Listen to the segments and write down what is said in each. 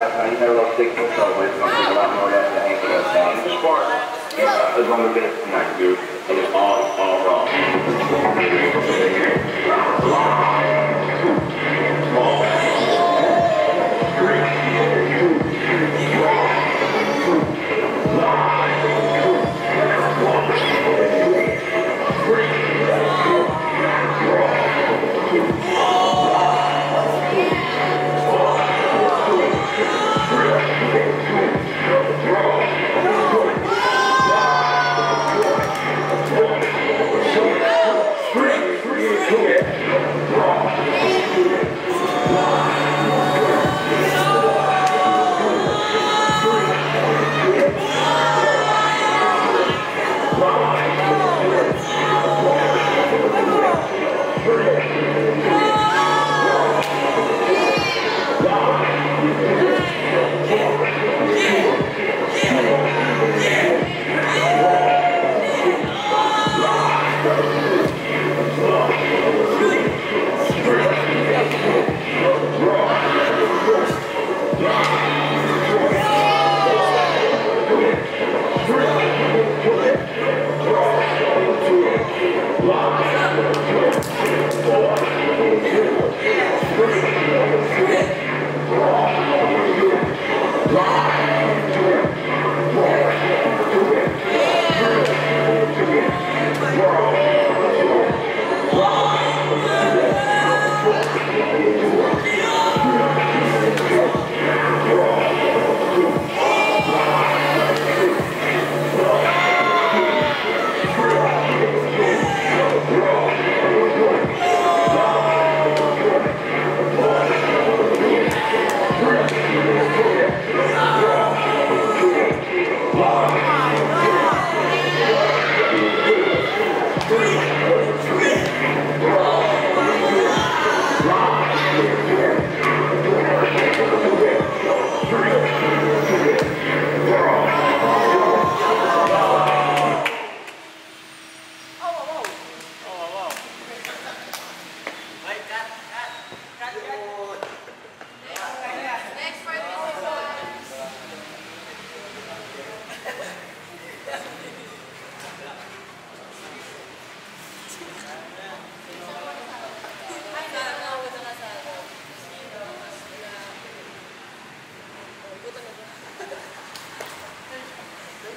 Now, you never lost six foot so it's going to take a lot more than to anchor us down. It's smart. As long as it's dude. And it's all, Next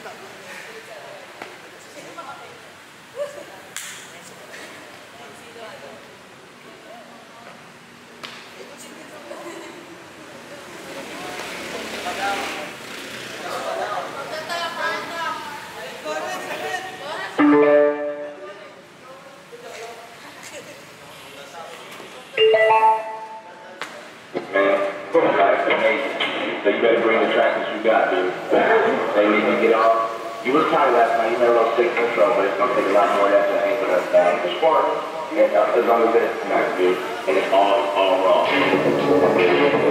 へえ。So you better bring the track that you got, dude. They need to get off. You was tired last night. You never lost six foot so, but it's going to take a lot more than to anchor us down. And uh, as long as it's tonight, dude. And it's all, all wrong.